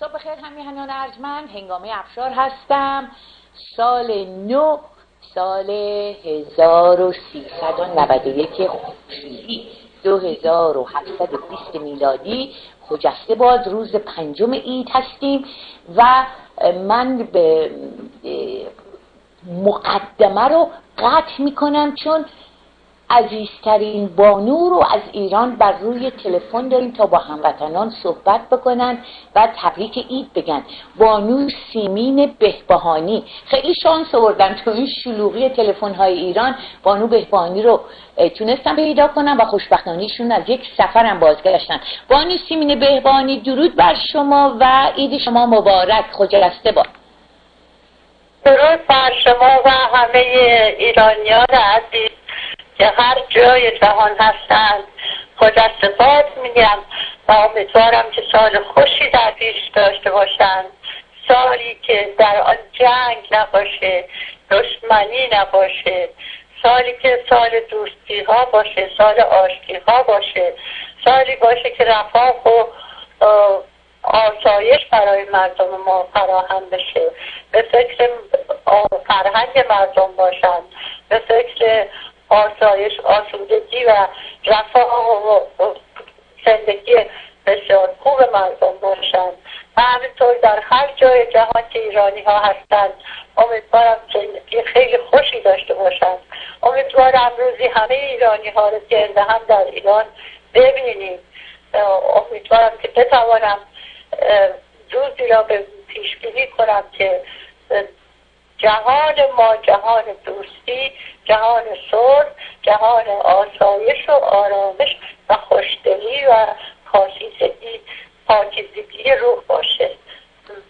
صبح خیر همیهنان ارجمند هنگامه افشار هستم. سال نو سال 1391 خورشیدی. 2720 میلادی خجسته باد روز پنجم عید هستیم و من به مقدمه رو قطع می‌کنم چون عزیزترین بانو رو از ایران بر روی تلفن داریم تا با هموطنان صحبت بکنن و تبریک عید بگن. بانو سیمین بهبهانی. خیلی شانس آوردم تو این شلوغی تلفن های ایران. بانو بهبهانی رو تونستم پیدا کنم و خوشبختانیشون از یک سفرم بازگشتن. بانو سیمین بهبهانی درود بر شما و عید شما مبارک. خجسته باد درود بر شما و همه ایرانیان عزیز. که هر جای جهان هستند. خجسته باد میگم و امیدوارم که سال خوشی در پیش داشته باشند. سالی که در آن جنگ نباشه دشمنی نباشه. سالی که سال دوستی ها باشه سال آشتی ها باشه. سالی باشه که رفاه و آسایش برای مردم ما فراهم بشه. به فکر فرهنگ مردم باشند. به فکر آسایش آسودگی و رفاه و زندگی بسیار خوب مردم باشند. و همینطور در هر جای جهان که ایرانی ها هستند امیدوارم زندگی خیلی خوشی داشته باشند. امیدوارم روزی همه ایرانی ها رو گرده هم در ایران ببینیم. امیدوارم که بتوانم روزی را به پیش کنم که جهان ما جهان دوستی جهان صلح جهان آسایش و آرامش و خوشدلی و پاکیزگی پاکیزگی روح باشه.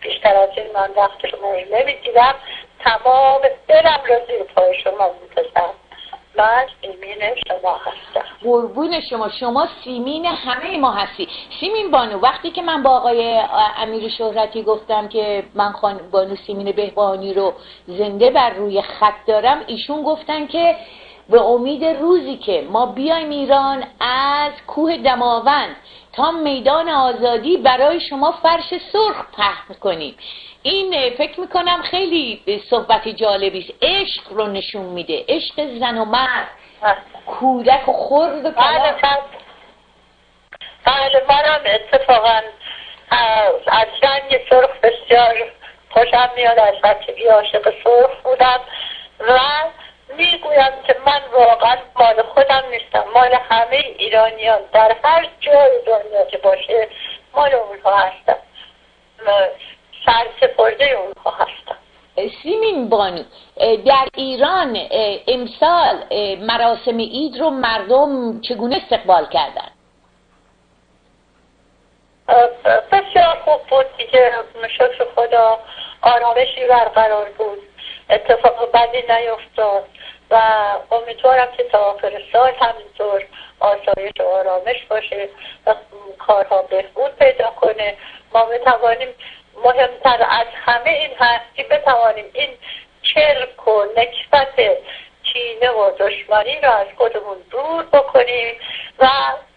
بیشتر از این من وقت شما رو نمی‌گیرم تمام دلم را زیر پای شما می‌گذارم من سیمین شما هستم. قربون شما. شما سیمین همه ما هستی. سیمین بانو وقتی که من با آقای امیر شهرتی گفتم که من خان بانو سیمین بهبانی رو زنده بر روی خط دارم ایشون گفتن که به امید روزی که ما بیایم ایران از کوه دماوند. تا میدان آزادی برای شما فرش سرخ پهن کنیم این فکر می‌کنم خیلی صحبت جالبی است. عشق رو نشون میده. عشق زن و مرد. کودک و خرد و بله بله. منم اتفاقا از رنگ سرخ بسیار خوشم میاد. از بچگی عاشق سرخ بودم. و می‌گویم که من واقعا مال خودم نیستم. مال همه ایرانیان. در هر جای دنیا که باشه مال اونها هستم. سرسپرده اونها هستم. سیمین بانی در ایران امسال مراسم اید رو مردم چگونه استقبال کردن؟ بسیار خوب بود دیگه. شکر خدا آرامشی برقرار بود. اتفاق بدی نیفتاد و امیدوارم که تا آخر سال همینطور آسایش و آرامش باشه و کارها بهبود پیدا کنه. ما بتوانیم مهمتر از همه این هست که بتوانیم این چرک و نکبت چینه و دشمنی رو از خودمون دور بکنیم و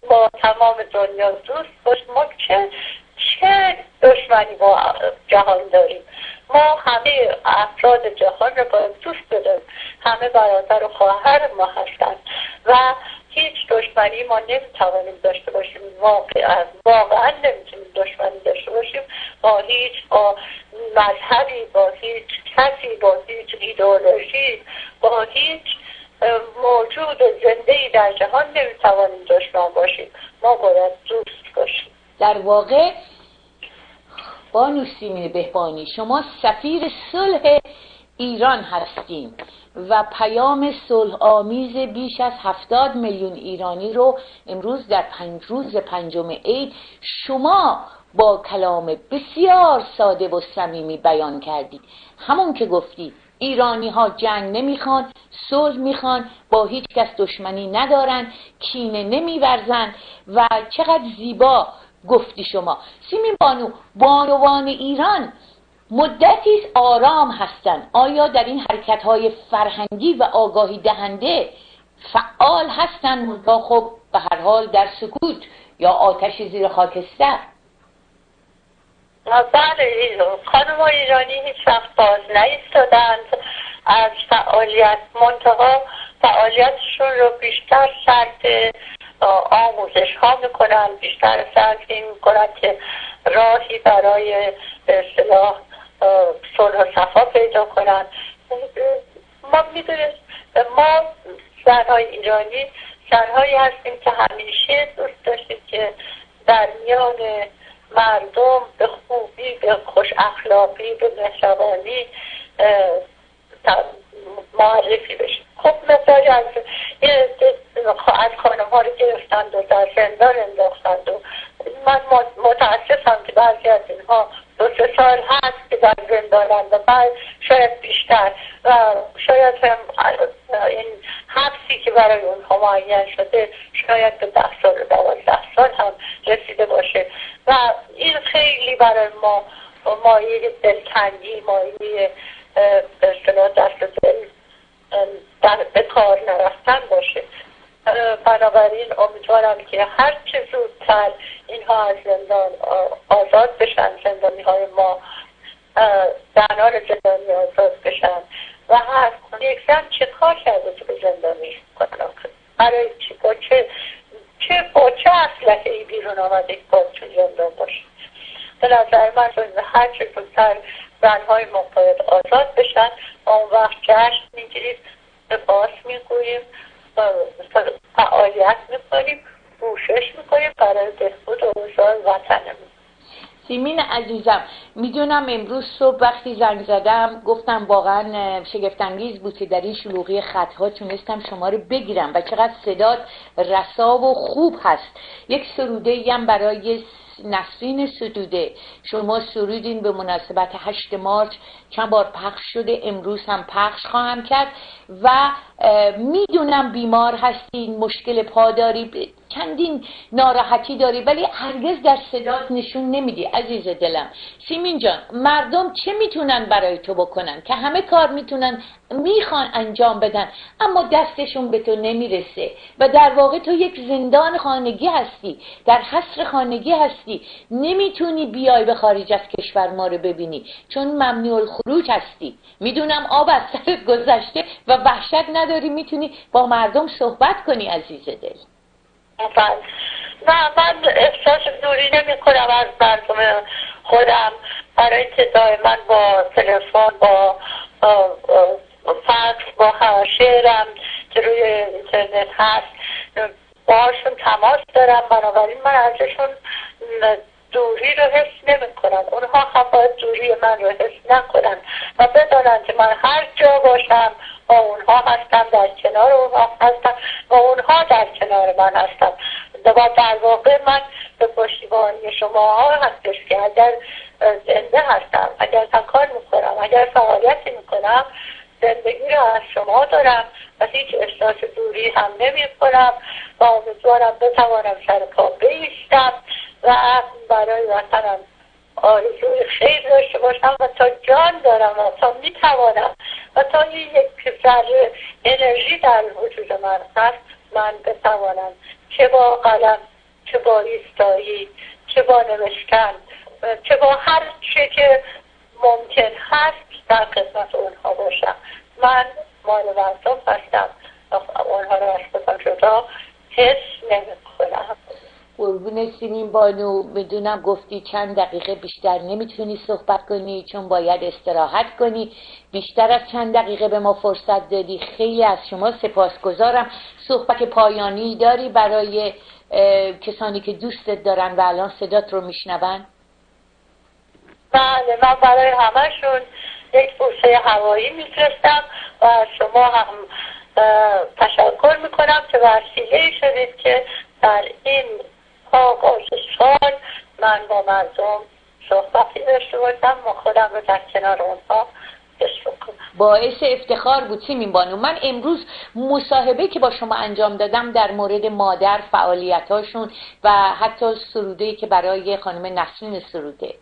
با تمام دنیا دوست باش ما چه چه دشمنی با جهان داریم؟ ما همه افراد جهان رو باید دوست بداریم همه برادر و خواهر ما هستند. و هیچ دشمنی ما نمی‌توانیم داشته باشیم. واقعا واقعا نمی‌تونیم دشمنی داشته باشیم. با هیچ با مذهبی با هیچ کسی با هیچ ایدئولوژی با هیچ موجود زنده ای در جهان نمی‌توانیم دشمن باشیم. ما باید دوست باشیم. در واقع بانو سیمین بهبانی. شما سفیر صلح ایران هستیم و پیام صلح آمیز بیش از هفتاد میلیون ایرانی رو امروز در پنج روز پنجم عید شما با کلام بسیار ساده و صمیمی بیان کردید. همون که گفتی ایرانی ها جنگ نمی‌خوان صلح می‌خوان با هیچ کس دشمنی ندارن کینه نمیورزن و چقدر زیبا گفتی شما. سیمین بانو بانوان ایران مدتی آرام هستند. آیا در این حرکت های فرهنگی و آگاهی دهنده فعال هستند یا خب به هر حال در سکوت یا آتش زیر خاکستر؟ بله خانم ایرانی هیچ وقت باز نیستادند. از فعالیت منتها فعالیتشون رو بیشتر شرط آموزش ها می‌کنن بیشتر این می‌کنن که راهی برای به اصطلاح صلح و صفا پیدا کنن. ما می‌دونیم ما زنهای ایرانی زنهایی هستیم که همیشه دوست داشتیم که در میان مردم به خوبی به خوش اخلاقی به مهربانی معرفی بشیم خب مثال از از خانم ها رو گرفتند و در زندان انداختند و من متاسفم که بعضی از اینها دو سه سال هست که در زندانند و بعد شاید بیشتر و شاید هم این حبسی که برای اونها معین شده شاید به ده سال و دوازده سال هم رسیده باشه. و این خیلی برای ما مایه دلتنگی مایه به دست دل به کار نرفتن باشه. بنابراین امیدوارم که هر چه زودتر اینها از زندان آزاد بشن زندانی های ما زنان زندانی آزاد بشن و هر یک زن چه کار کرده که به زندانی برای چی؟ با چه چه با چه اسلحه ای بیرون آمده با تو زندان باشه؟ به نظر من هر چه زودتر زنهای ما باید آزاد بشن اون وقت جشن می‌گیریم. باس می‌گوییم فعالیت می‌کنیم کوشش می‌کنیم برای بهبود اوضاع وطنمون. سیمین عزیزم. می‌دونم امروز صبح وقتی زنگ زدم گفتم واقعا شگفتانگیز بود که در این شلوغی خطها تونستم شما رو بگیرم و چقدر صدات رسا و خوب هست. یک سروده هم برای نسرین سدوده شما سرودین به مناسبت هشت مارچ چند بار پخش شده امروز هم پخش خواهم کرد و می‌دونم بیمار هستین مشکل پاداری چندین ناراحتی داری ولی هرگز در صدات نشون نمیدی عزیز دلم. سیمین جان مردم چه می‌تونن برای تو بکنن؟ که همه کار می‌تونن می‌خوان انجام بدن اما دستشون به تو نمی‌رسه. و در واقع تو یک زندان خانگی هستی در حصر خانگی هستی. نمی‌تونی بیای به خارج از کشور ما رو ببینی چون ممنوع الخروج هستی. می‌دونم آب از سرت گذشته و وحشت نداری می‌تونی با مردم صحبت کنی عزیز دل. نه من احساس دوری نمی کنم از مردم خودم. برای که دائما با تلفن با فکس با شعرم که روی اینترنت هست باشون تماس دارم. بنابراین من ازشون دوری رو حس نمی کنم اونها باید دوری من رو حس نکنن و بدانن که من هر جا باشم با اونها هستم در کنار اونها هستم و اونها در کنار من هستم. و در واقع من به پشتیبانی شما ها هستش که اگر زنده هستم اگر تکان می‌کنم اگر فعالیتی می‌کنم زندگی رو از شما دارم و هیچ احساس دوری هم نمی کنم و امیدوارم بتوانم سر پا بیستم و برای وطنم آرزوی خیر داشته باشم و تا جان دارم و تا می‌توانم و تا یک ذره انرژی در وجود من هست من بتوانم چه با قلم چه با ایستایی چه با نوشتن چه با هر چه که ممکن هست در قسمت اونها باشم. من مال مردم هستم اونها رو از جدا حس نمی کنم قربون سیمین بانو بدونم گفتی چند دقیقه بیشتر نمی‌تونی صحبت کنی چون باید استراحت کنی. بیشتر از چند دقیقه به ما فرصت دادی. خیلی از شما سپاسگزارم. صحبت پایانی داری برای کسانی که دوستت دارن و الان صدات رو میشنون؟ بله من برای همشون یک بوسه هوایی میفرستم و شما هم تشکر می‌کنم که وسیله شدید که در این آغاز سال من با مردم صحبتی داشته باشم و خودم رو در کنار اونها باعث افتخار بود سیمین بانو. من امروز مصاحبه که با شما انجام دادم در مورد مادر فعالیتاشون و حتی سروده که برای خانم نسرین سروده.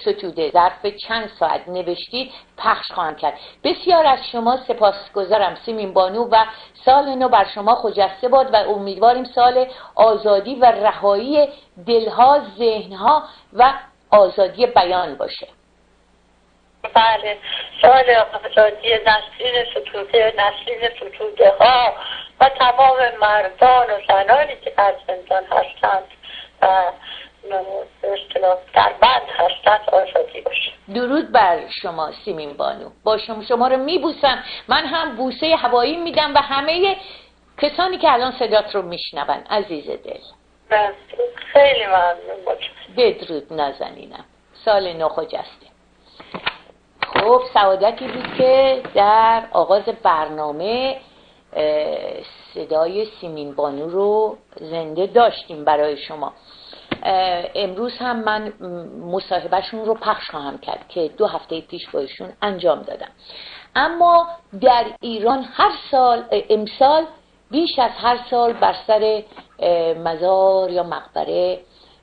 ستوده. ظرف چند ساعت نوشتید پخش خواهم کرد. بسیار از شما سپاسگزارم سیمین بانو و سال نو بر شما خجسته باد و امیدواریم سال آزادی و رهایی دلها ذهنها و آزادی بیان باشه. بله. سال آزادی نسلین ستوده نسلین ستوده ها و تمام مردان و زنانی که در زندان هستند در بند هستند آزادی باشه درود بر شما سیمین بانو. با شما شما رو میبوسم. من هم بوسه هوایی میدم و همه کسانی که الان صدات رو میشنون. عزیز دل. خیلی ممنون بدرود نازنینم. سال نو خجسته خب سعادتی بود که در آغاز برنامه صدای سیمین بانو رو زنده داشتیم برای شما. امروز هم من مصاحبهشون رو پخش خواهم کرد که دو هفته پیش بایشون انجام دادم. اما در ایران هر سال امسال بیش از هر سال بر سر مزار یا مقبره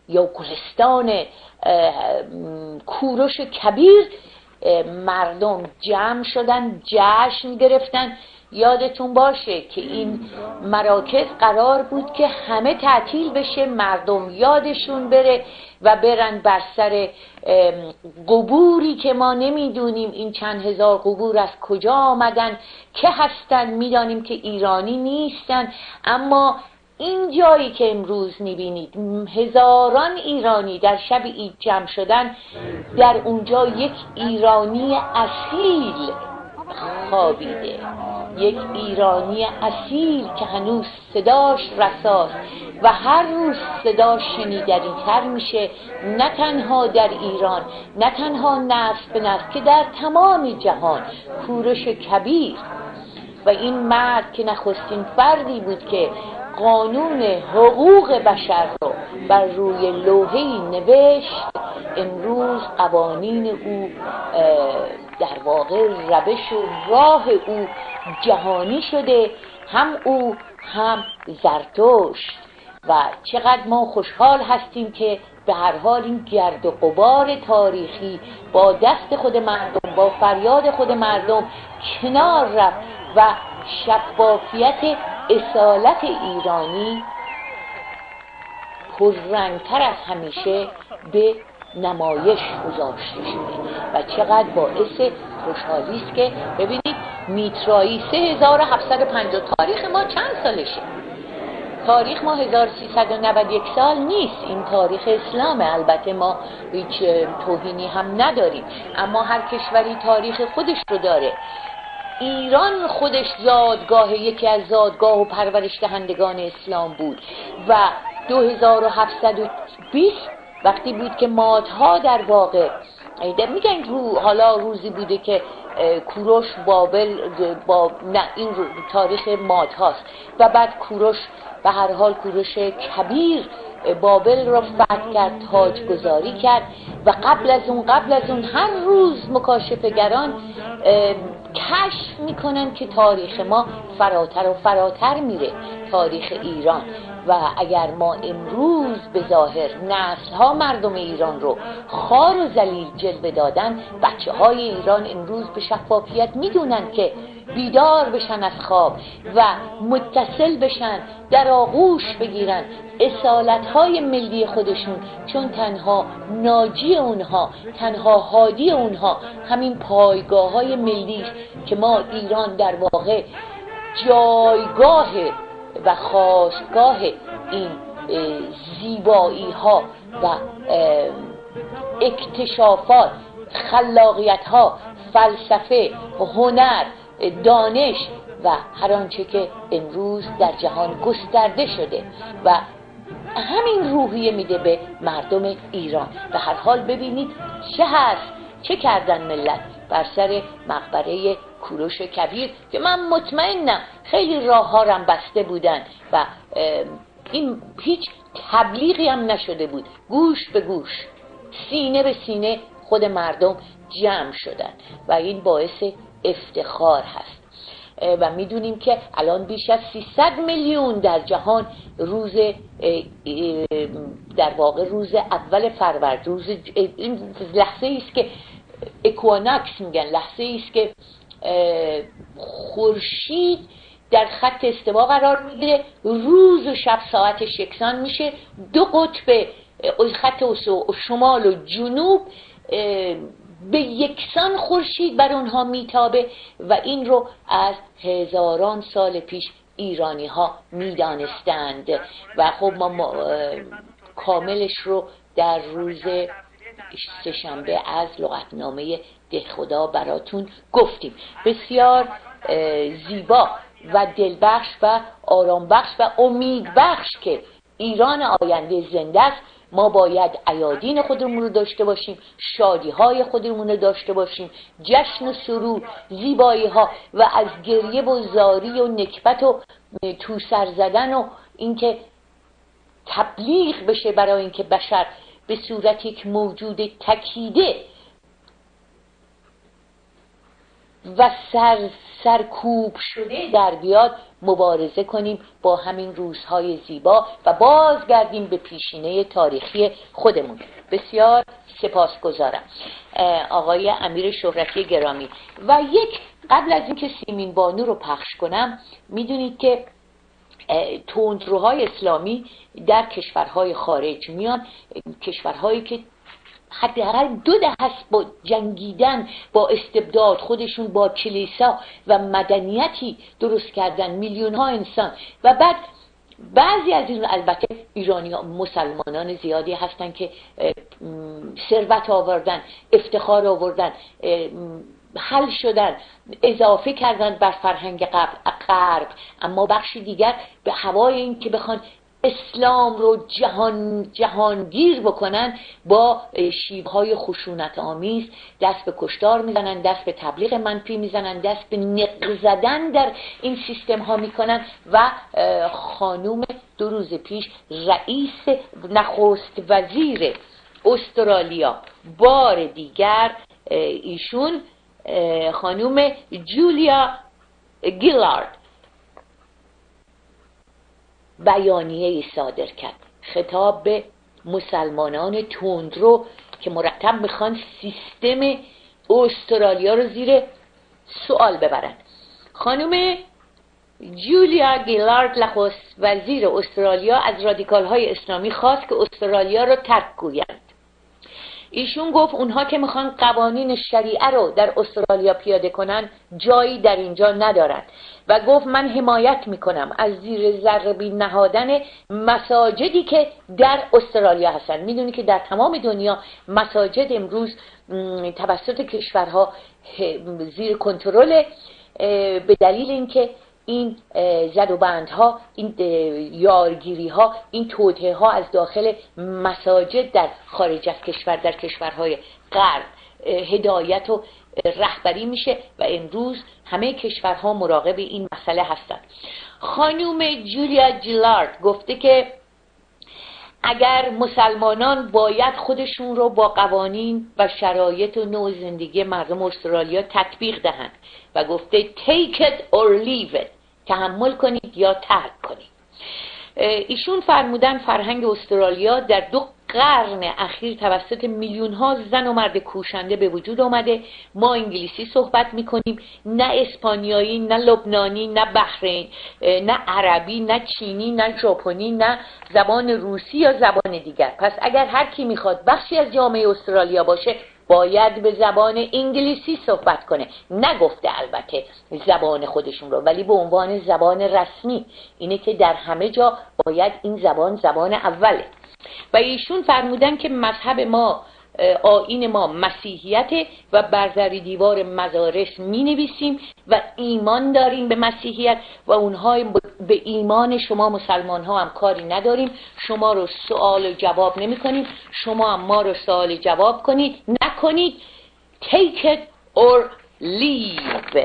یا گلستان کوروش کبیر مردم جمع شدن جشن گرفتن. یادتون باشه که این مراکز قرار بود که همه تعطیل بشه مردم یادشون بره و برن بر سر قبوری که ما نمی‌دونیم این چند هزار قبور از کجا آمدن که هستن می‌دانیم که ایرانی نیستن. اما این جایی که امروز می‌بینید هزاران ایرانی در شب اید جمع شدن در اونجا یک ایرانی اصیل خوابیده. یک ایرانی اصیل که هنوز صداش رساست و هر روز صداش شنیدنی تر میشه نه تنها در ایران نه تنها نفس به نفس که در تمام جهان کورش کبیر. و این مرد که نخستین فردی بود که قانون حقوق بشر رو بر روی لوحهی نوشت امروز قوانین او در واقع روش و راه او جهانی شده هم او هم زرتشت. و چقدر ما خوشحال هستیم که به هر حال این گرد و قبار تاریخی با دست خود مردم با فریاد خود مردم کنار رفت و شفافیت اصالت ایرانی پررنگتر از همیشه به نمایش گذاشته شده. و چقدر باعث خوشحالی است که ببینید میترایی 3750 تاریخ ما چند سالشه؟ تاریخ ما 1391 سال نیست. این تاریخ اسلام البته ما هیچ توهینی هم نداریم. اما هر کشوری تاریخ خودش رو داره. ایران خودش زادگاه یکی از زادگاه و پرورش دهندگان اسلام بود. و 2720 وقتی بود که مادها در واقع میگن رو حالا روزی بوده که کوروش بابل با نه این تاریخ ماد هاست و بعد کوروش به هر حال کوروش کبیر بابل را فتح کرد تاج گذاری کرد. و قبل از اون قبل از اون هر روز مکاشفگران کشف می‌کنن که تاریخ ما فراتر و فراتر میره تاریخ ایران. و اگر ما امروز به ظاهر نسل ها مردم ایران رو خار و زلیل جلوه دادن بچه های ایران امروز به شفافیت می‌دونن که بیدار بشن از خواب و متصل بشن در آغوش بگیرن. اصالت های ملی خودشون چون تنها ناجی اونها تنها هادی اونها همین پایگاه های ملی که ما ایران در واقع جایگاه و خواستگاه این زیبایی ها و اکتشافات خلاقیت ها فلسفه هنر دانش و هر آنچه که امروز در جهان گسترده شده و همین روحیه میده به مردم ایران. به هر حال ببینید چه هست چه کردن ملت. بر سر مقبره کوروش کبیر که من مطمئنم خیلی راه ها بسته بودن و این هیچ تبلیغی هم نشده بود. گوش به گوش سینه به سینه خود مردم جمع شدن و این باعث افتخار هست. و می‌دونیم که الان بیش از 300 میلیون در جهان روز در واقع روز اول فرورد روز این لحظه است که اکواناکس میگن لحظه است که خورشید در خط استوا قرار می‌گیره روز و شب ساعت شکسان میشه دو قطب خط شمال و جنوب به یکسان خورشید بر اونها میتابه و این رو از هزاران سال پیش ایرانی ها می‌دانستند. و خب ما کاملش رو در روز سهشنبه از لغتنامه خدا براتون گفتیم. بسیار زیبا و دلبخش و آرامبخش و امیدبخش که ایران آینده زنده است. ما باید ایادین خودمون رو داشته باشیم شادی های خودمون رو داشته باشیم. جشن و سرور زیبایی ها و از گریه و زاری و نکبت و تو سر زدن و اینکه تبلیغ بشه برای اینکه بشر به صورت یک موجود تکیده و سر سرکوب شده در بیاد مبارزه کنیم با همین روزهای زیبا و بازگردیم به پیشینه تاریخی خودمون. بسیار سپاسگزارم. آقای امیر شهرتی گرامی. و یک قبل از اینکه سیمین بانو رو پخش کنم می‌دونید که تندروهای اسلامی در کشورهای خارج میان. کشورهایی که حداقل دو هست با جنگیدن با استبداد خودشون با کلیسا و مدنیتی درست کردن میلیون ها انسان. و بعد بعضی از این البته ایرانی ها مسلمانان زیادی هستن که ثروت آوردن افتخار آوردن حل شدن اضافه کردن بر فرهنگ غرب. اما بخشی دیگر به هوای این که بخوان اسلام رو جهان جهانگیر بکنن با شیبهای خشونت آمیز دست به کشتار می‌زنن دست به تبلیغ منفی می‌زنن دست به نق زدن در این سیستم ها می‌کنن و خانوم دو روز پیش رئیس نخست وزیر استرالیا بار دیگر ایشون خانوم جولیا گیلارد. بیانیه ای صادر کرد. خطاب به مسلمانان تندرو که مرتب می‌خوان سیستم استرالیا رو زیر سوال ببرن. خانم جولیا گیلارد لخوس وزیر استرالیا از رادیکال های اسلامی خواست که استرالیا رو ترک گویند. ایشون گفت اونها که می‌خوان قوانین شریعه رو در استرالیا پیاده کنن جایی در اینجا ندارن. و گفت من حمایت می‌کنم از زیر ذره نهادن مساجدی که در استرالیا هستن. می‌دونی که در تمام دنیا مساجد امروز توسط کشورها زیر کنترل به دلیل اینکه این زد و بندها این یارگیری ها این توده ها از داخل مساجد در خارج از کشور در کشورهای غرب هدایت و رهبری میشه و امروز همه کشورها مراقب این مسئله هستند خانوم جولیا جیلارد گفته که اگر مسلمانان باید خودشون رو با قوانین و شرایط و نوع زندگی مردم استرالیا تطبیق دهند و گفته take it or leave it تحمل کنید یا ترک کنید. ایشون فرمودن فرهنگ استرالیا در دو قرن اخیر توسط میلیون ها زن و مرد کوشنده به وجود آمده. ما انگلیسی صحبت می‌کنیم. نه اسپانیایی نه لبنانی نه بحرین نه عربی نه چینی نه ژاپنی نه زبان روسی یا زبان دیگر. پس اگر هر کی می‌خواد بخشی از جامعه استرالیا باشه باید به زبان انگلیسی صحبت کنه. نگفته البته زبان خودشون رو ولی به عنوان زبان رسمی. اینه که در همه جا باید این زبان زبان اوله. و ایشون فرمودن که مذهب ما آین ما مسیحیت و بر دیوار مزارس می نویسیم و ایمان داریم به مسیحیت و اونها به ایمان شما مسلمان ها هم کاری نداریم. شما رو سوال جواب نمی کنیم شما هم ما رو سوال جواب کنید. نکنید. Take it or leave.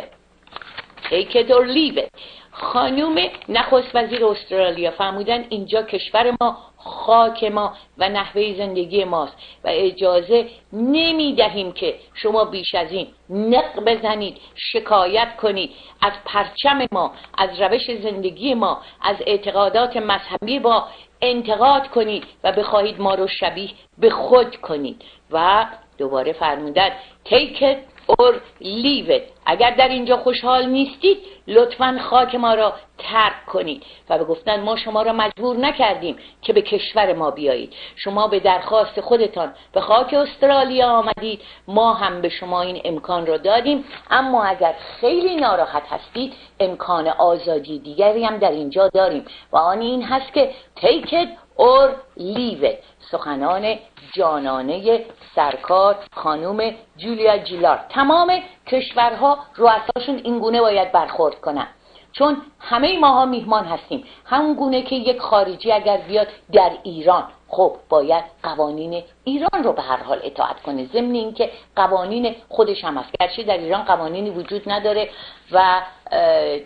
Take it or leave it. خانوم نخست وزیر استرالیا فرمودن اینجا کشور ما خاک ما و نحوه زندگی ماست و اجازه نمی دهیم که شما بیش از این نق بزنید شکایت کنید. از پرچم ما از روش زندگی ما از اعتقادات مذهبی ما انتقاد کنید و بخواهید ما رو شبیه به خود کنید. و دوباره فرمودن take it or leave it. اگر در اینجا خوشحال نیستید لطفا خاک ما را ترک کنید. و به گفتن ما شما را مجبور نکردیم که به کشور ما بیایید. شما به درخواست خودتان به خاک استرالیا آمدید. ما هم به شما این امکان را دادیم. اما اگر خیلی ناراحت هستید امکان آزادی دیگری هم در اینجا داریم. و آن این هست که take it or leave it. سخنان جانانه سرکار خانوم جولیا جیلار تمام کشورها رؤساشون این گونه باید برخورد کنن. چون همه ماها میهمان هستیم. همون گونه که یک خارجی اگر بیاد در ایران خب باید قوانین ایران رو به هر حال اطاعت کنه. ضمن اینکه قوانین خودش هم هست گرچه در ایران قوانینی وجود نداره و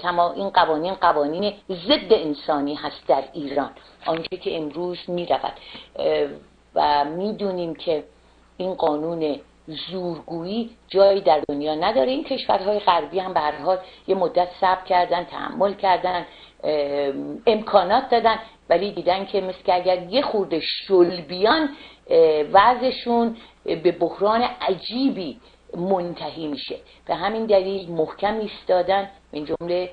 تمام این قوانین قوانین ضد انسانی هست در ایران. آنچه که امروز می‌رود. و می‌دونیم که این قانون زورگویی جایی در دنیا نداره. این کشورهای غربی هم به حال یه مدت صبر کردن تحمل کردن امکانات دادن ولی دیدن که مثل که اگر یه خورده شل بیان وضعشون به بحران عجیبی منتهی میشه. به همین دلیل محکم ایستادن این جمله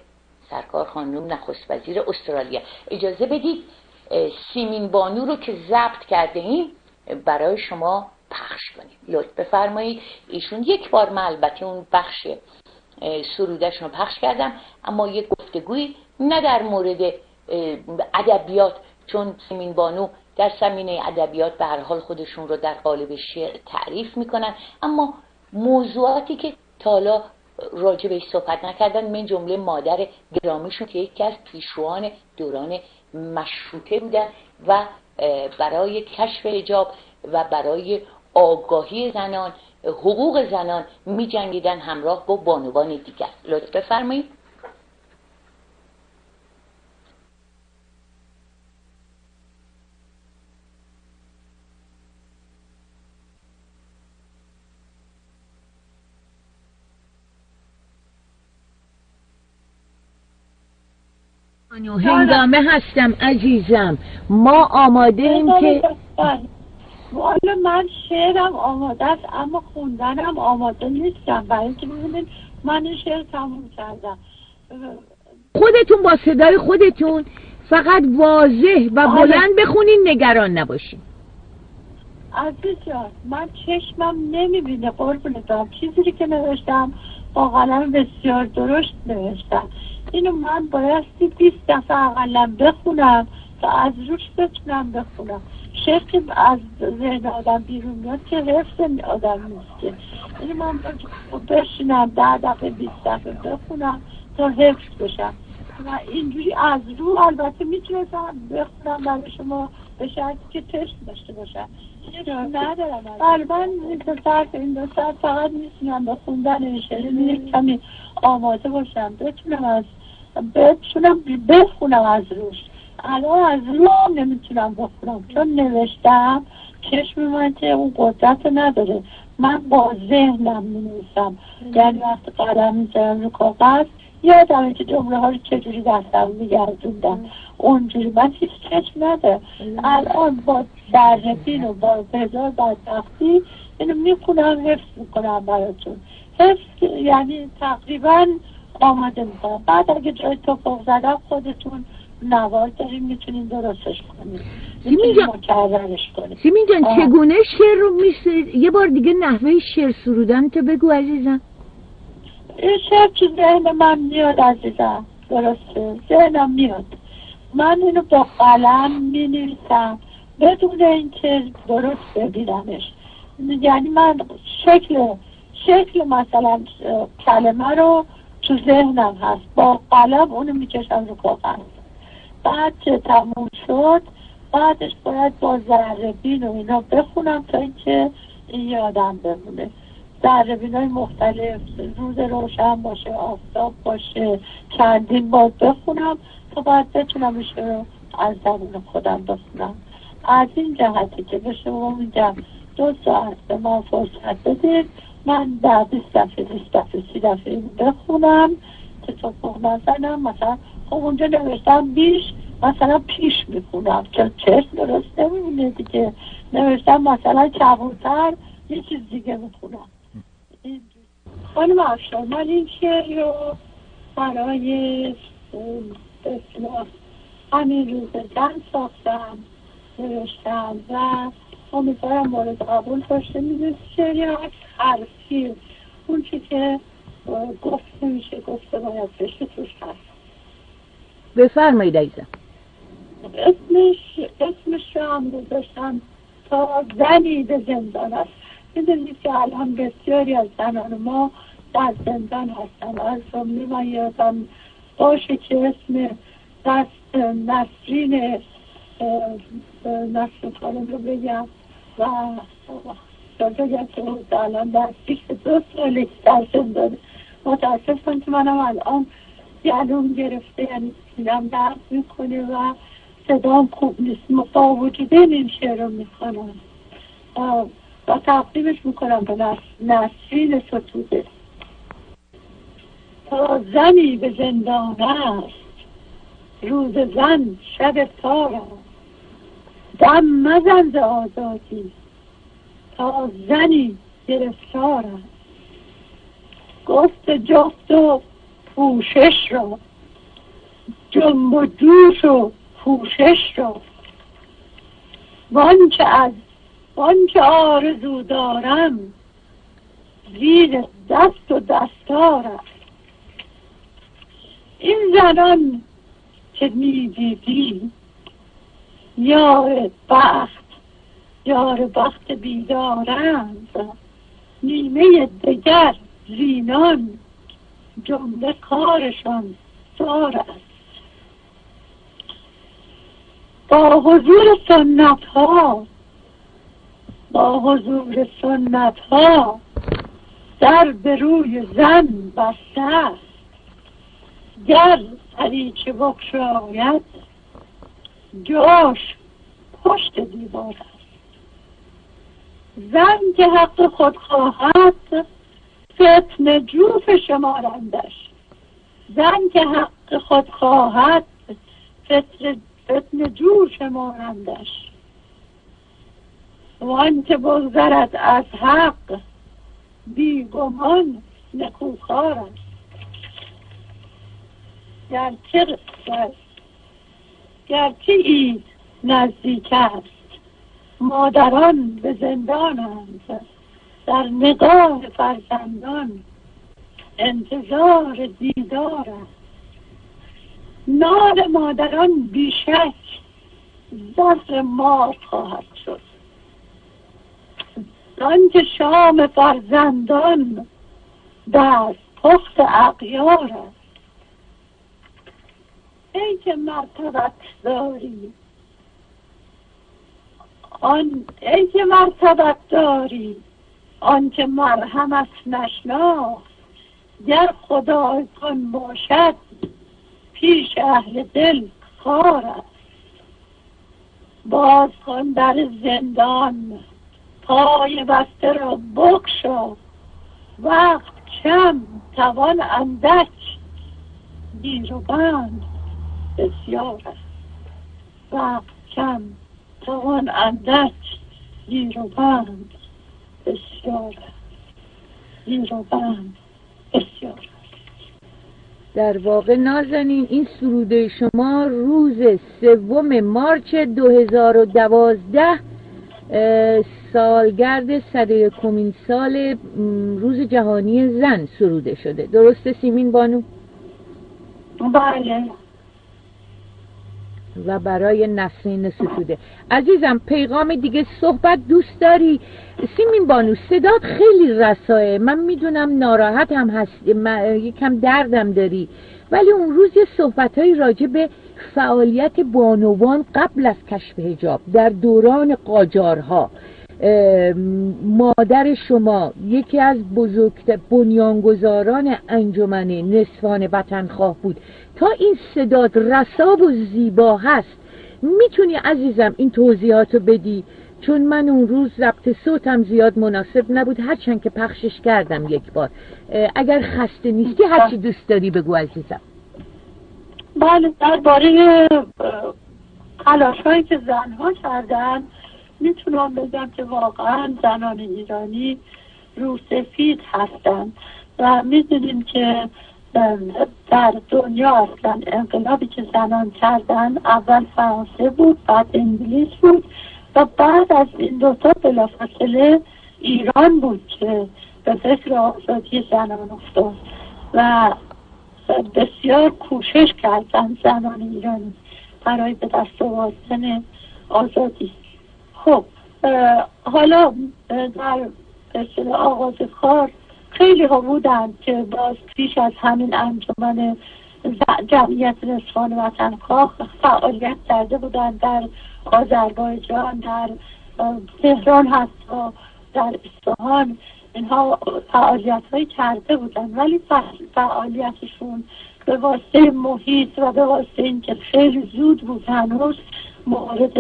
سرکار خانم نخست وزیر استرالیا. اجازه بدید سیمین بانو رو که ضبط کرده ایم برای شما پخش کنیم. لطف بفرمایید. ایشون یک بار من البته اون بخش سرودش رو پخش کردم اما یک گفتگوی نه در مورد ادبیات چون سیمین بانو در زمینه ادبیات به هر حال خودشون رو در قالب شعر تعریف می‌کنن. اما موضوعاتی که تالا راجع بهش صحبت نکردن من جمله مادر گرامیشون که یکی از پیشروان دوران مشروطه بودن و برای کشف اجاب و برای آگاهی زنان حقوق زنان می جنگیدن همراه با بانوان دیگر. لطف بفرمایید. هنگامه هستم عزیزم. ما آماده ایم که والا من شعرم آماده است اما خوندنم آماده نیستم. برای اینکه ببینید من این شعر تموم کردم. خودتون با صدای خودتون فقط واضح و آره. بلند بخونین نگران نباشین. عزیز جان من چشمم نمی‌بینه دارم. چیزی که نوشتم با قلم بسیار درشت نوشتم. اینو من بایستی بیست دفعه اقلا بخونم تا از روش بتونم بخونم. که از ذهن آدم بیرون میاد که حفظ آدم نیست که. اینو من بشینم ده دفعه بیست دفعه بخونم تا حفظ بشم. و اینجوری از رو البته می‌تونستم بخونم برای شما به شرطی که تشت داشته باشم. ندارم بله من این دو ساعت این دو ساعت فقط می‌تونم به خوندن این شعر کمی آماده باشم. بتونم از بتونم بخونم از روش. الان از رو نمی‌تونم بخونم چون نوشتم چشم من که اون قدرت نداره. من با ذهنم نویسم یعنی وقتی قلم می‌ذارم رو کاغذ یادمه که جمله ها رو چجوری دستم میگردوندم. اونجوری. من هیچ چشم نده الان با دربین و با هزار بدبختی اینو می‌کنم حفظ می‌کنم براتون. حفظ یعنی تقریبا آماده می‌کنم. بعد اگه جای توفق زدم خودتون نوار داریم می‌تونیم درستش کنیم. سیمین جان سیمین جان چگونه شعر رو میشه یه بار دیگه نحوه شعر سرودن تو بگو عزیزم. این شعر تو ذهن من میاد عزیزم درسته؟ ذهنم میاد. من اینو با قلم می نویسم بدون اینکه درست ببینمش. یعنی من شکل شکل مثلا کلمه رو تو ذهنم هست. با قلم اونو می‌کشم رو کاغذ. بعد که تموم شد بعدش باید با ذره بین و اینا بخونم تا اینکه این یادم بمونه. ذره های مختلف روز روشن باشه آفتاب باشه چندین بار بخونم تا باید بتونم رو از زبون خودم بخونم. از این جهتی که به شما میگم دو ساعت به ما فرصت بدید من در بیست دفعه بیست دفعه سی دفعه بخونم که تو نزنم مثلا خب اونجا نوشتم بیش مثلا پیش می‌خونم. که چشم درست نمی‌بینه دیگه؟ نوشتم مثلا کبوتر یه چیز دیگه می‌خونم. خانم افشار من این شعر رو برای همین روز زن ساختم نوشتم و امیدوارم مورد قبول باشه می‌دونید شعر یه حرفی. اون که گفته میشه گفته باید بشه توش هست. بفرمایید عزیزم. اسمش اسمش رو هم گذاشتم تا زنی به زندان است. می‌دونید که الان بسیاری از زنان ما در زندان هستن. از جمله من یادم باشه که اسم دست نسرین نسرین خانم رو بگم. و بگم که الان بیست دو سالی در زندان. متاسفم که منم الان گلوم گرفته یعنی سینم درد می‌کنه و صدام خوب نیست. با وجود این شعر رو می‌خوانم و تقدیمش می‌کنم به نسرین ستوده. تا زنی به زندان است روز زن شب تار دم مزند آزادی تا زنی گرفتار است. گفت جفت و پوشش را جنب و جوش و پوشش را وانچه از وانچه آرزو دارم زیر دست و دستار است این زنان که می‌دیدی یار بخت یار بخت بیدارند. نیمه دگر زینان جمله کارشان سار است. با حضور سنت ها با حضور سنت ها در به روی زن بسته است. گر هریچه بکشاید جاش پشت دیوار است. زن که حق خود خواهد فتن جوف شمارندش. زن که حق خود خواهد فتن جو شمارندش. وان که بگذرد از حق بیگمان نکوکار است گرچه گرچه اید نزدیک است مادران به زندانند. در نگاه فرزندان انتظار دیدار است. نال مادران بیشک زهر ما خواهد شد. آنکه شام فرزندان در پخت اقیار است. ای که مرتبت داری. آن ای که مرتبت داری. آنکه مرحمت نشناخت. گر خدای کن باشد پیش اهل دل کار است. باز کن در زندان پای بسته را بکشا وقت کم توان اندک. گیر و بند بسیار است. وقت کم توان اندک. گیر و بند بسیار گیر و بند بسیار در واقع نازنین این سروده شما روز سوم مارچ 2012 سالگرد صده کمین سال روز جهانی زن سروده شده درسته سیمین بانو؟ بله و برای نسرین ستوده. عزیزم پیغام دیگه صحبت دوست داری؟ سیمین بانو صدات خیلی رسایه من می‌دونم ناراحت هم هست یکم دردم داری. ولی اون روز یه صحبت های راجع به فعالیت بانوان قبل از کشف هجاب در دوران قاجارها. مادر شما یکی از بزرگتر بنیانگذاران انجمن نصفان وطنخواه بود. تا این صدات رساب و زیبا هست می‌تونی عزیزم این توضیحات رو بدی؟ چون من اون روز ضبط صوتم زیاد مناسب نبود هرچند که پخشش کردم یک بار. اگر خسته نیستی هرچی دوست داری بگو عزیزم. بله درباره تلاش هایی که زنها کردن می‌تونم بگم که واقعا زنان ایرانی روسفید هستن و می‌دونیم که در دنیا اصلا انقلابی که زنان کردن اول فرانسه بود بعد انگلیس بود و بعد از این دوتا بلافاصله ایران بود که به فکر آزادی زنان افتاد و بسیار کوشش کردن زنان ایرانی برای به دست آوردن آزادی. خب حالا در آغاز کار خیلی ها بودند که باز پیش از همین انجمن جمعیت نصفان وطن کاخ فعالیت کرده بودند در آذربایجان در تهران حتی در اصفهان. اینها فعالیت های کرده بودن ولی فعالیتشون به واسطه محیط و به واسطه اینکه خیلی زود بود هنوز مورد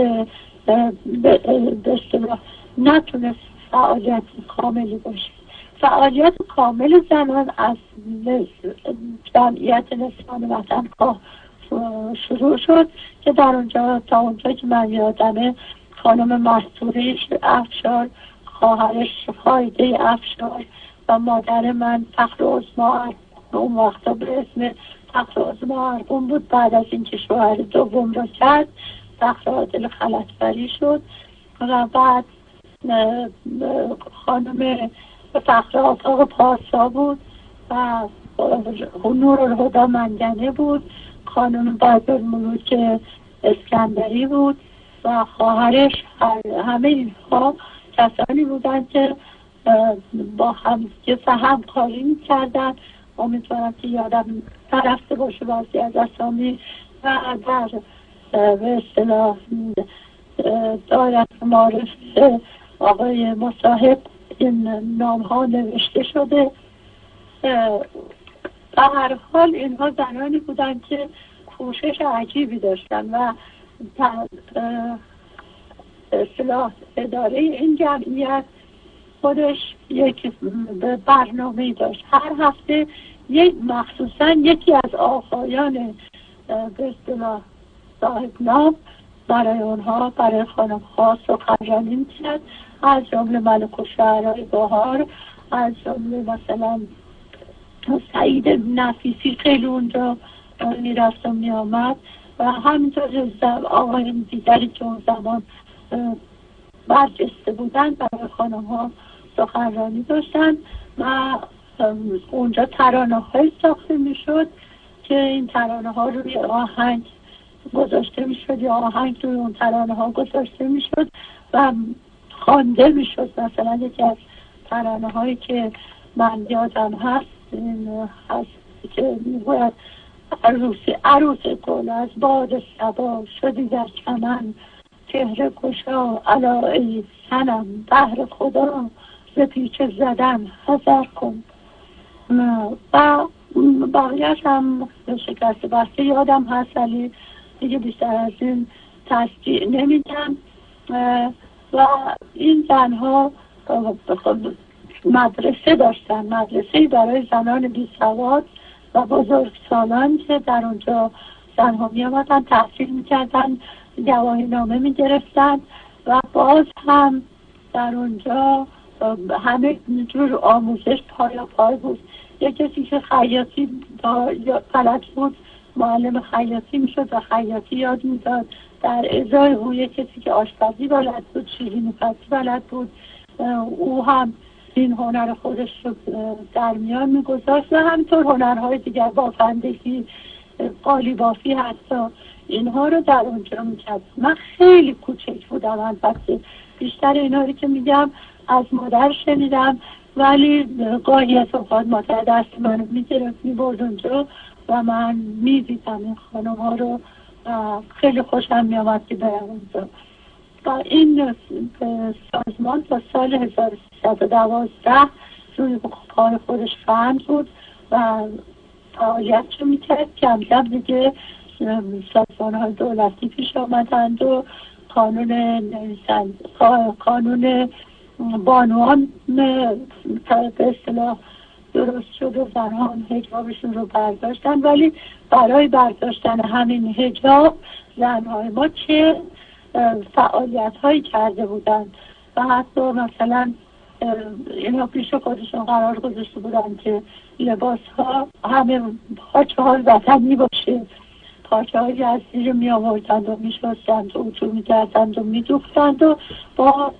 به نتونست فعالیت کاملی باشه. فعالیت کامل زنان از جمعیت نسبان وطن شروع شد که در اونجا تا اونجا که من یادمه خانم مستوری افشار خواهرش فایده افشار و مادر من فخر ازما اون وقتا به اسم فخر اون بود. بعد از اینکه شوهر دوم را کرد فخر عادل خلطبری شد. و بعد خانم فخر آفاق پارسا بود و نور الهدا منگنه بود. خانم بازر ملوک اسکندری بود و خواهرش همه اینها کسانی بودند که با هم که فهم کاری کردن امیدوارم که یادم نرفته باشه بازی از اسامی و در به اصطلاح دارت معرف آقای مصاحب این نام ها نوشته شده. به هر حال اینها زنانی بودن که کوشش عجیبی داشتن و اصلاح اداره این جمعیت خودش یک برنامه داشت. هر هفته یک مخصوصا یکی از آقایان به اصطلاح صاحب نام برای اونها برای خانم خاص و خرجانی می‌کرد. از جمله ملک و شعرهای بهار از جمله مثلا سعید نفیسی خیلی اونجا می‌رفت و میآمد و همینطور آقایان دیگری که اون زمان برجسته بودن برای خانم ها سخنرانی داشتن و اونجا ترانه های ساخته می‌شد که این ترانه ها روی آهنگ گذاشته می‌شد یا آهنگ روی اون ترانه ها گذاشته می‌شد و خوانده می‌شد. مثلا یکی از ترانه هایی که من یادم هست این هست که می‌گوید عروس عروس گل از باد سبا شدی در چمن. چهره کشا علا سنم بهر خدا ز پیچه زدن حذر کن. و بقیهش هم شکست بسته یادم هست ولی دیگه بیشتر از این تصدیع نمیدم. و این زنها مدرسه داشتن. مدرسه برای زنان بی سواد و بزرگ سالان که در اونجا زنها می آمدن تحصیل می‌کردن گواهی نامه می گرفتن و باز هم در اونجا همه جور آموزش پایا پای بود. یک کسی که خیاطی غلط بود معلم خیاطی می‌شد و خیاطی یاد می‌داد. در ازای او یک کسی که آشپزی بلد بود شیرینی پزی بلد بود او هم این هنر خودش رو در میان میگذاشت و همینطور هنرهای دیگر بافندگی قالی بافی حتی اینها رو در اونجا می‌کرد. من خیلی کوچک بودم البته. بیشتر اینها رو که میگم از مادر شنیدم ولی گاهی از اوقات مادر دست منو می‌گرفت می‌برد اونجا و من می‌دیدم این خانم ها رو. خیلی خوشم میامد که برم اونجا. و این سازمان تا سال 1312 روی کار خودش فهمد بود و فعالیت رو می‌کرد. کم کم دیگه سازمان های دولتی پیش آمدند و قانون قانون بانوان به اصطلاح درست شد و زنان هجابشون رو برداشتن. ولی برای برداشتن همین هجاب زنهای ما چه فعالیت هایی کرده بودند و حتی مثلا اینا پیش خودشون قرار گذاشته بودن که لباس ها همه پاچه ها وطنی باشه پاچه های اصلی رو می آوردند و می شستند و اتو می و می و با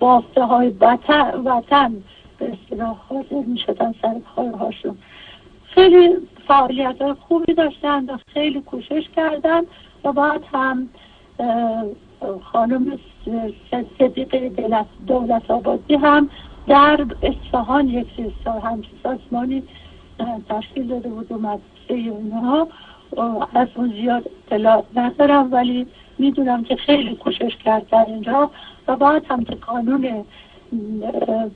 بافته های وطن, وطن به اصطلاح حاضر می شدن سر کارهاشون. خیلی فعالیت های خوبی داشتن و خیلی کوشش کردن و بعد هم خانم صدیق دولت آبادی هم در اصفهان یک همچه سازمانی تشکیل داده بود و مدرسه اینها از اون زیاد اطلاع ندارم ولی می‌دونم که خیلی کوشش کرد در اینجا و بعد هم که قانون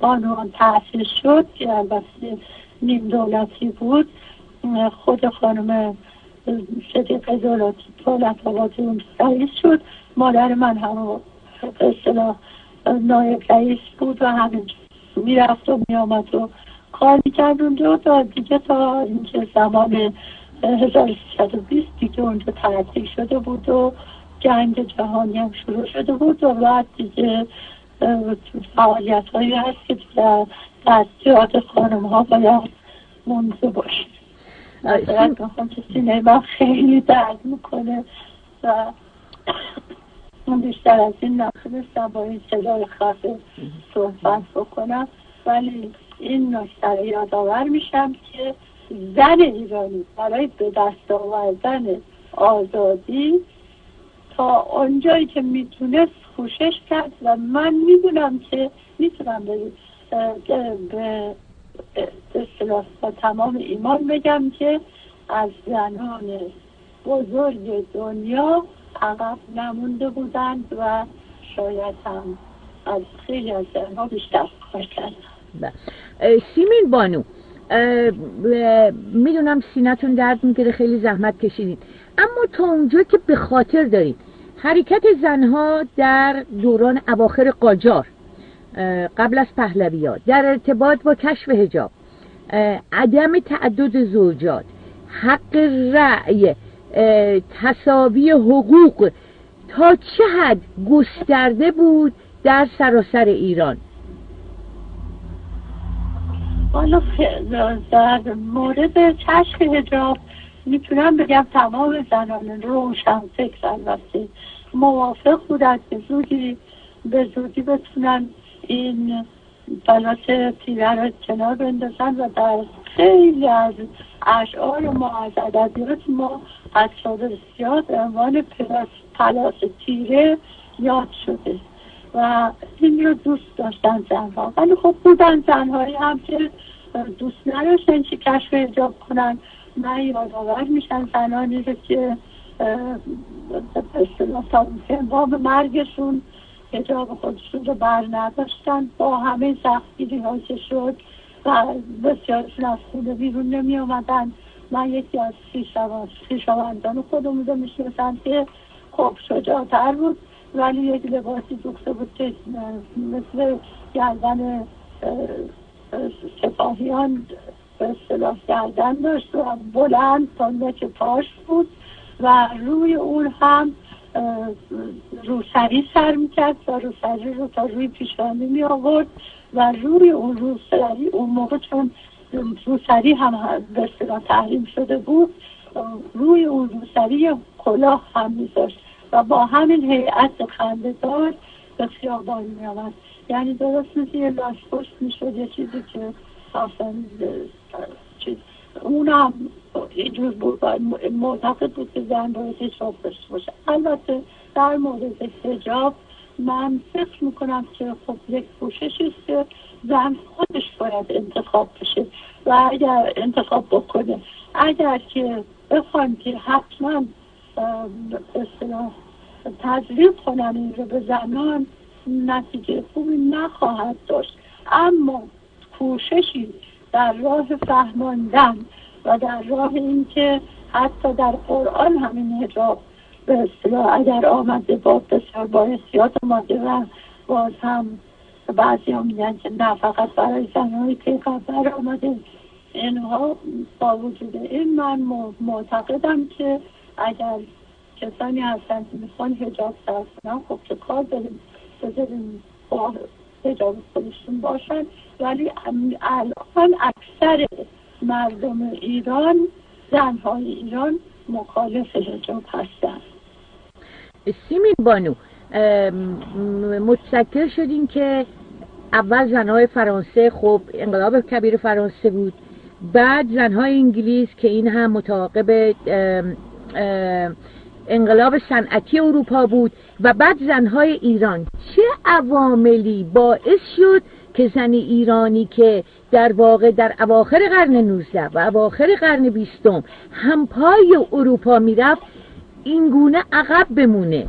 بانوان تأسیس شد که البته نیم دولتی بود. خود خانم صدیق دولت دولت آبادی اون رئیس شد. مادر من هم به اصطلاح نایب رئیس بود و همین می‌رفت و میامد و کار می‌کرد اونجا. تا دیگه تا اینکه زمان 1320 دیگه اونجا تعطیل شده بود و جنگ جهانی هم شروع شده بود و بعد دیگه فعالیت هایی هست که در دستیات خانم ها باید مونده باشه. مثلا می‌خوام که سینه من خیلی درد می‌کنه و من بیشتر از این نتونستم با این صدای خفه صحبت بکنم. ولی این نکته یادآور میشم که زن ایرانی برای به دست آوردن آزادی تا آنجایی که می‌تونست کوشش کرد و من می‌دونم که می‌تونم به اصطلاح با تمام ایمان بگم که از زنان بزرگ دنیا عقب نمونده بودند و شاید هم از خیلی از زنها بیشتر کار بله. سیمین بانو می‌دونم سینتون درد می‌گیره خیلی زحمت کشیدید اما تا اونجا که به خاطر دارید حرکت زنها در دوران اواخر قاجار قبل از پهلویات در ارتباط با کشف هجاب عدم تعدد زوجات حق رأی تصاوی حقوق تا چه حد گسترده بود در سراسر ایران. حالا در مورد کشف هجاب می‌تونم بگم تمام زنان روشن فکر البته موافق بودن که زودی به زودی بتونن این بلات تیره رو کنار بندازن و در خیلی از اشعار ما از ادبیات ما از صادر سیاد عنوان پلاس تیره یاد شده و این رو دوست داشتن زنها. ولی خب بودن زنهایی هم که دوست نداشتن که کشف اجاب کنن. من یادآور میشن زنانی رو که تا به مرگشون اجاب خودشون رو بر نداشتن. با همه سختگیری ها که شد و بسیارشون از خونه بیرون نمی آمدن من یکی از خیشاوندان خودمون رو می‌شناسم که خب شجاعتر بود ولی یک لباسی دوخته بود که مثل گردن سپاهیان اصطلاح گردن داشت و بلند تا که پاش بود و روی اون هم روسری سر می‌کرد و روسری رو تا روی پیشانی می آورد و روی اون روسری اون موقع چون روسری هم به اصطلاح تحریم شده بود روی اون روسری کلاه هم میذاشت و با همین هیئت خندهدار به خیابان می آمد یعنی درست مثل یه لاشپشت می شد یه چیزی که اصلا چیز. اونم اینجور بود معتقد بود که زن باید حجاب داشته باشه. البته در مورد حجاب من فکر می‌کنم که خب یک پوششی است که زن خودش باید انتخاب بشه و اگر انتخاب بکنه. اگر که بخوان که حتما اصطلاح تجریب کنن این رو به زنان نتیجه خوبی نخواهد داشت. اما کوششی در راه فهماندن و در راه اینکه حتی در قرآن همین هجاب به اصطلاح اگر آمده با بسیار باعثیات آمده و باز هم بعضی هم میگن که نه فقط برای زنهای پیغمبر آمده اینها با وجود این من معتقدم که اگر کسانی هستن که می‌خوان هجاب سر کنن خب چه کار بذاریم با هجاب خودشون باشن. ولی الان اکثر مردم ایران زنهای ایران مخالف هجاب هستن. سیمین بانو متذکر شدیم که اول زنهای فرانسه خب انقلاب کبیر فرانسه بود. بعد زنهای انگلیس که این هم متعاقب انقلاب صنعتی اروپا بود و بعد زنهای ایران. چه عواملی باعث شد که زن ایرانی که در واقع در اواخر قرن 19 و اواخر قرن 20 همپای اروپا می‌رفت این گونه عقب بمونه.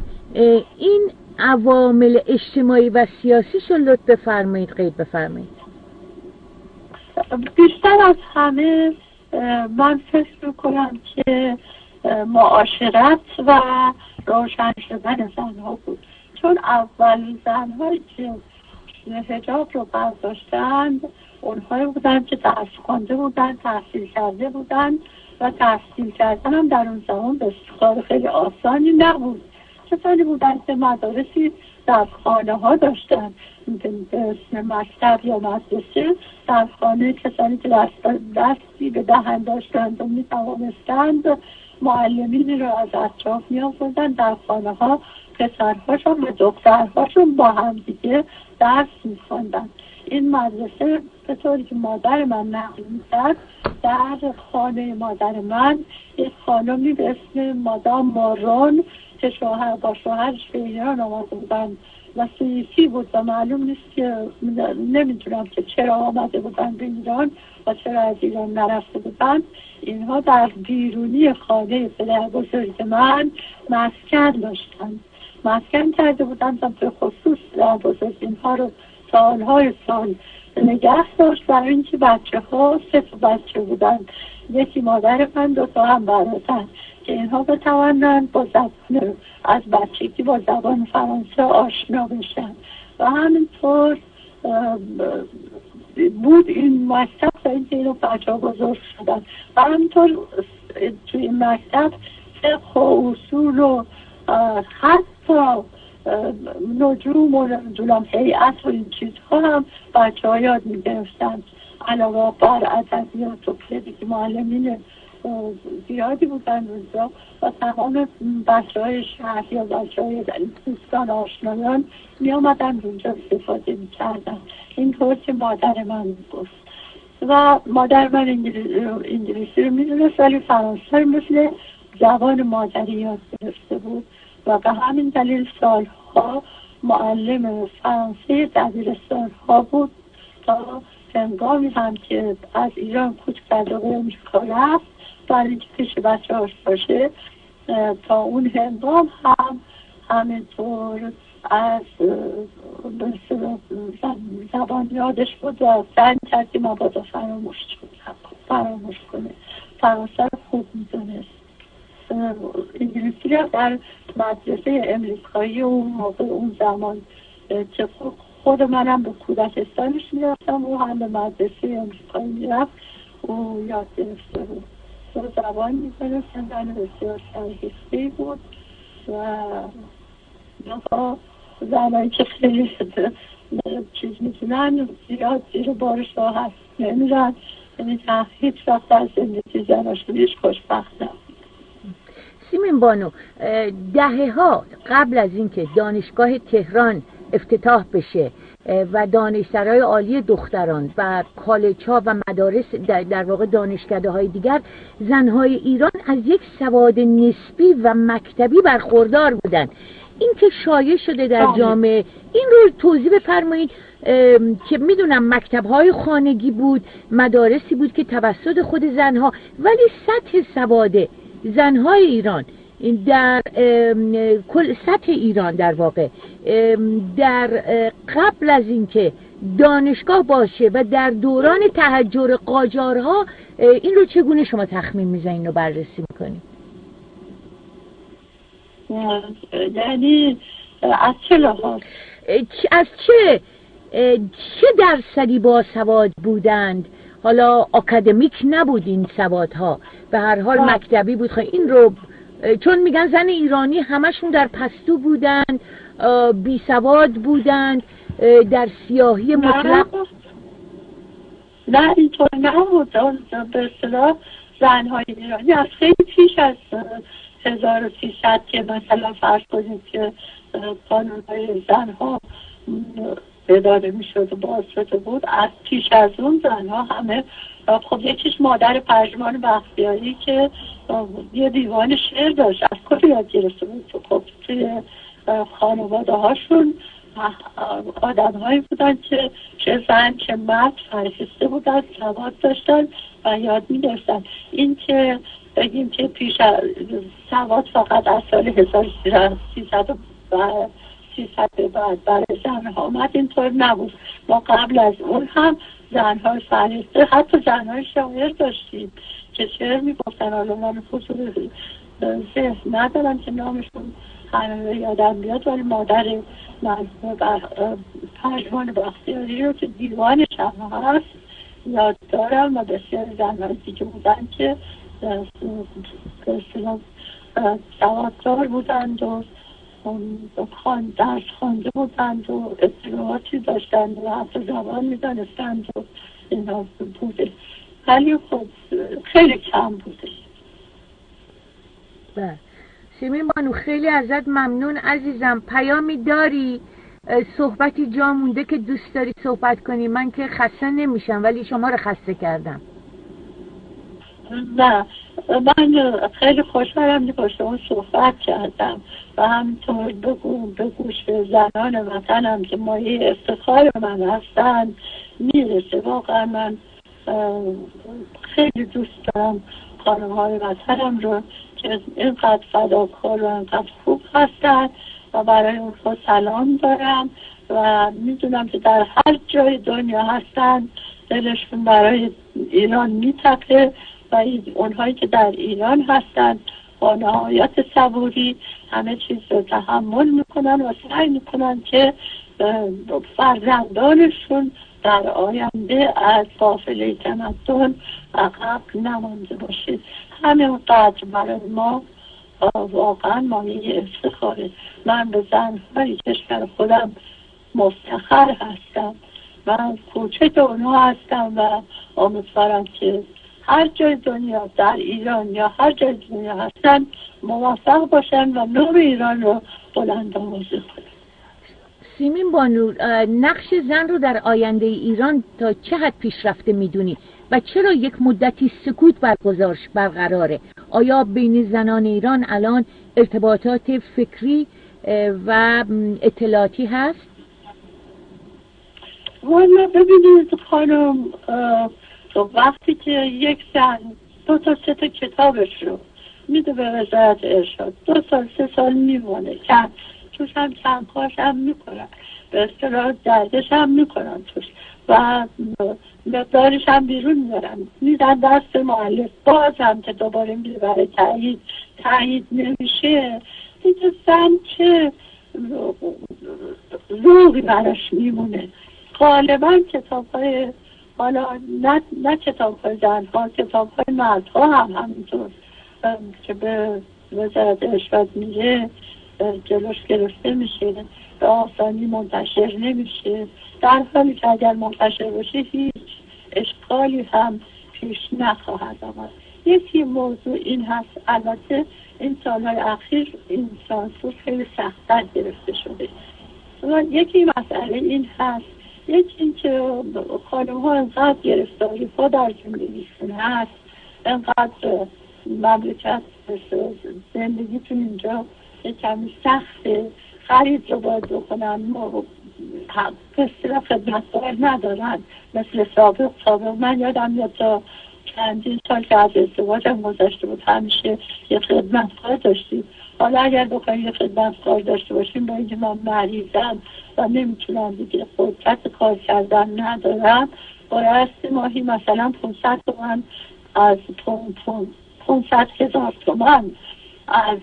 این عوامل اجتماعی و سیاسی شو لطف بفرمایید قید بفرمایید. بیشتر از همه من فکر می‌کنم که معاشرت و روشن شدن زنها بود. چون اول زنهایی که هجاب رو برداشتند اونهایی بودن که درس خونده بودن تحصیل کرده بودن و تحصیل کردن هم در اون زمان به خیلی آسانی نبود. کسانی بودن که مدارسی در خانه ها داشتن به اسم یا مدرسه در خانه کسانی که دستی به دهن داشتند و می توانستند معلمین رو از اطراف می آوردن در خانه ها پسرهاشون و دخترهاشون با هم دیگه درس می این مدرسه به طوری که مادر من نقل می‌کرد در خانه مادر من یک خانمی به اسم مادام مارون که شوهر با شوهرش به ایران آمده بودن و سویسی بود و معلوم نیست که نمی‌دونم که چرا آمده بودن به ایران و چرا از ایران نرفته بودن. اینها در بیرونی خانه پدر بزرگ من مسکن داشتن مسکن کرده بودن و به خصوص پدر بزرگ اینها رو سالهای سال نگه داشت. برای اینکه بچه ها سه بچه بودن یکی مادر من دو تا هم برادر که اینها بتوانند با زبان از بچگی با زبان فرانسه آشنا بشن. و همینطور بود این مکتب تا اینکه اینو بچه ها بزرگ شدن. و همینطور توی این مکتب فقه و اصول و حتی نجوم و نمی‌دونم هیئت و این چیزها هم بچه ها یاد می‌گرفتن. علاوه بر ادبیات و که معلمین زیادی بودن اونجا و تمام بچه های شهر یا بچه های دوستان آشنایان می آمدن اونجا استفاده می کردن اینطور که مادر من می گفت. و مادر من انگلیسی رو می‌دونست ولی فرانسه مثل زبان مادری یاد گرفته بود. و به همین دلیل سالها معلم فرانسه دبیرستان ها بود. تا هنگامی هم که از ایران کوچ کرده به امریکا رفت برای اینکه پیش بچه هاش باشه تا اون هنگام هم همینطور از زبان یادش بود و سعی کرد که مبادا فراموش فراموش کنه فرانسه خوب می‌دونست. انگلیسی را در مدرسه امریکایی اون موقع اون زمان که خود منم به کودکستانش می‌رفتم و هم به مدرسه امریکایی می‌رفت او یاد گرفته بود. تو زبان می‌دونستم زن بسیار سرگیستی بود و زنایی که خیلی چیز می‌تونن زیاد زیر بارش راحت نمیرن یعنی هیچ وقت در زندگی زناشون هیچ خوشبخت سیمین بانو دهه ها قبل از اینکه دانشگاه تهران افتتاح بشه و دانشسرای عالی دختران و کالج ها و مدارس در واقع دانشکده های دیگر زنهای ایران از یک سواد نسبی و مکتبی برخوردار بودند این که شایع شده در. جامعه این رو توضیح بفرمایید که می‌دونم مکتب های خانگی بود مدارسی بود که توسط خود زنها ولی سطح سواد زنهای ایران در کل سطح ایران در واقع. در قبل از اینکه دانشگاه باشه و در دوران تحجر قاجارها این رو چگونه شما تخمین می‌زنین و بررسی می‌کنید یعنی از چه لحاظ؟ از چه چه درصدی با سواد بودند؟ حالا اکادمیک نبود این سوادها. به هر حال خب. مکتبی بود. خب این رو چون میگن زن ایرانی همشون در پستو بودند بی سواد بودند در سیاهی مطلق. نه اینطور نبود. به اصطلاح زنهای ایرانی از خیلی پیش از 1300 که مثلا فرض کنید که قانون های زنها اداره می شد و بود از پیش از اون زنها همه خب یکیش مادر پژمان بختیاری که یه دیوان شعر داشت. از کجا یاد گرفته بود خب توی خانواده هاشون آدم هایی بودن که چه زن چه مرد فرهسته بودن سواد داشتن و یاد می داشتن این که بگیم که پیش سواد فقط از سال 1300 300 بعد برای زنها آمد اینطور نبود. ما قبل از اون هم زنهای فرهسته حتی زنهای شاعر داشتیم که شعر می‌گفتن. حالا من خصوص ذهن ندارم که نامشون همه یادم بیاد ولی مادر من پژمان بختیاری رو که دیوانش هم هست یاد دارم و بسیار زنهای دیگه بودن که سواددار بودند و درس خوانده بودند و اطلاعاتی داشتند و حتی زبان می‌دانستند. اینا بوده ولی خب خیلی کم بوده بله. سیمین بانو خیلی ازت ممنون عزیزم. پیامی داری؟ صحبتی جا مونده که دوست داری صحبت کنی. من که خسته نمیشم ولی شما رو خسته کردم. نه من خیلی خوشحالم که با شما صحبت کردم و همینطور بگو به گوش زنان وطنم که مایه افتخار من هستن می‌رسه. واقعا من خیلی دوست دارم خانم های وطنم رو که اینقدر فداکار و اینقدر خوب هستن و برای اونها سلام دارم و می‌دونم که در هر جای دنیا هستن دلشون برای ایران میتپه. و اونهایی که در ایران هستن با نهایت صبوری همه چیز رو تحمل می‌کنن و سعی می‌کنن که فرزندانشون در آینده از قافله تمدن عقب نمانده باشید. همین قدر برای ما واقعا مایه افتخاره. من به زنهای کشور خودم مفتخر هستم من کوچک اونها هستم و امیدوارم که هر جای دنیا در ایران یا هر جای دنیا هستن موفق باشن و نور ایران رو بلند آوازه کنن سیمین بانو نقش زن رو در آینده ایران تا چه حد پیشرفته می‌دونی؟ و چرا یک مدتی سکوت برگزارش برقراره؟ آیا بین زنان ایران الان ارتباطات فکری و اطلاعاتی هست؟ والا ببینید خانم تو وقتی که یک زن دو تا سه تا کتابش رو میده به وزارت ارشاد دو سال سه سال میمونه. که توش هم چند کاش هم می‌کنن. به اصطلاح دردش هم می‌کنن توش. و مقدارش هم بیرون میارن میدن دست معلف باز هم که دوباره میره برای تایید تایید نمیشه. دیگه زن چه ذوقی براش میمونه. غالبا کتاب های حالا نه, نه کتاب های زن ها کتاب های مرد ها هم همینطور که به وزارت اشوت میگه جلوش گرفته میشه به آسانی منتشر نمیشه. در حالی که اگر منتشر باشه هیچ اشکالی هم پیش نخواهد آمد. یکی موضوع این هست البته این سالهای اخیر این سانسور خیلی سختتر گرفته شده. یکی مسئله این هست یکی اینکه خانم ها انقدر گرفتاری پا در زندگیشون هست انقدر مملکت زندگیتون اینجا کمی سخته. خرید رو باید بکنن ما اصطلاح خدمتکار ندارن. مثل سابق سابق. من یادم میاد تا چندین سال که از ازدواجم گذشته بود همیشه یه خدمتکار داشتیم. حالا اگر بخوایم یه خدمتکار داشته باشیم با اینکه من مریضم و نمی‌تونم دیگه قدرت کار کردن ندارم بایستی ماهی مثلا 500 تومن از 500 هزار تومن از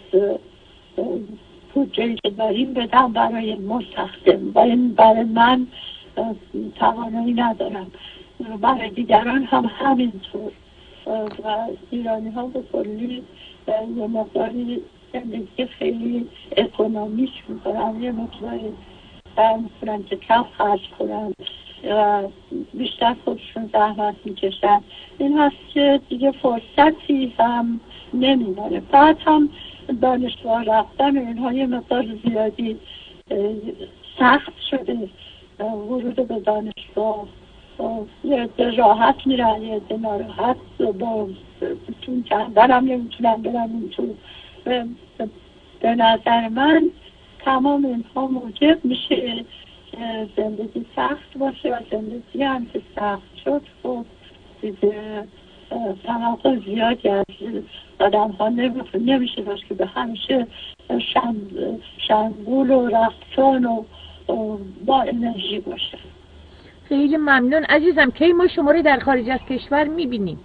بودجه که داریم بدم برای مستخدم. و این برای من توانایی ندارم. برای دیگران هم همینطور. و ایرانی ها به کلی یه مقداری زندگی خیلی اکنامیش می‌کنن یه مقداری سعی می‌کنن که کم خرج کنن و بیشتر خودشون زحمت می‌کشن. این هست که دیگه فرصتی هم نمیمانه بعد هم دانشگاه رفتن و اینها یه مقدار زیادی سخت شده. ورود به دانشگاه یه راحت میرن یه ناراحت با چون کندن هم نمی‌تونن برن این تو به نظر من تمام اینها موجب میشه زندگی سخت باشه و زندگی هم که سخت شد خب دیگه توقع زیادی از آدم ها نمیشه داشت که به همیشه شنگول و رفتان و با انرژی باشه. خیلی ممنون. عزیزم کی ما شما رو در خارج از کشور می‌بینیم؟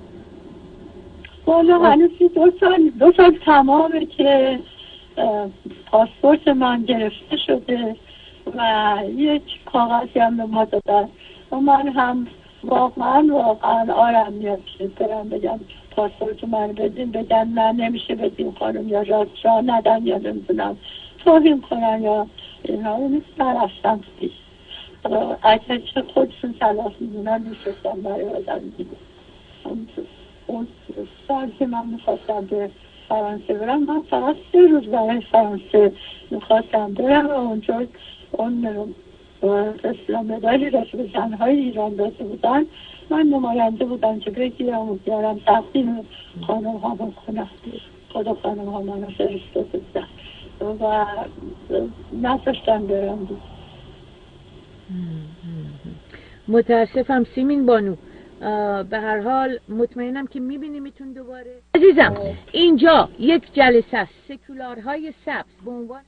والا هنوز دو سال دو سال تمامه که پاسپورت من گرفته شده و یک کاغذی هم به ما دادن. و من هم واقعا واقعا آرم میاد که برم بگم پاسپورت من بدین. بگن نه نمیشه بدین خانم یا را ندن یا نمی‌دونم. توهین کنن یا اینا. اونی سرفتم پیش. اگر چه خودشون صلاح می‌دونن میشستم برای آدم دیگه. اون سال که من می‌خواستم به فرانسه برم من فقط سه روز برای فرانسه می‌خواستم برم و اونجا اون اسلام مدالی را به زنهای ایران داده بودن. من نماینده بودم که بگیرم و بیارم تقدیم خانم ها بکنم خدا خانم ها منو فرستاده بودن و نذاشتم برم. بود متاسفم سیمین بانو. به هر حال مطمئنم که می‌بینیم میتون دوباره. عزیزم اینجا یک جلسه است. سکولارهای سبز به عنوان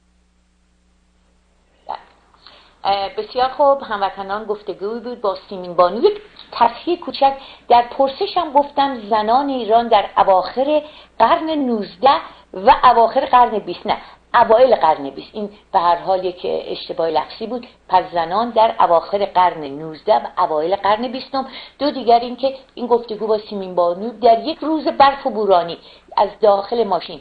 بسیار خوب. هموطنان گفتگوی بود با سیمین بانو. یک تصحیح کوچک در پرسشم گفتم زنان ایران در اواخر قرن 19 و اواخر قرن 20 نه. اوایل قرن 20 این به هر حال یک اشتباه لفظی بود. پس زنان در اواخر قرن 19 و اوایل قرن 20 دو دیگر این که این گفتگو با سیمین بانو در یک روز برف و بورانی از داخل ماشین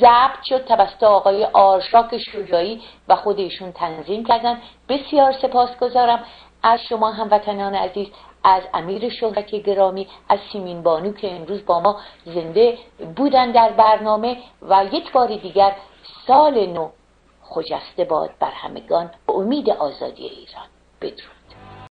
ضبط شد. توسط آقای آرشاک شجاعی و خود ایشون تنظیم کردن. بسیار سپاسگزارم. از شما هموطنان عزیز از امیر شهرک گرامی از سیمین بانو که امروز با ما زنده بودن در برنامه و یک بار دیگر سال نو خجسته باد بر همگان به امید آزادی ایران. بدرود.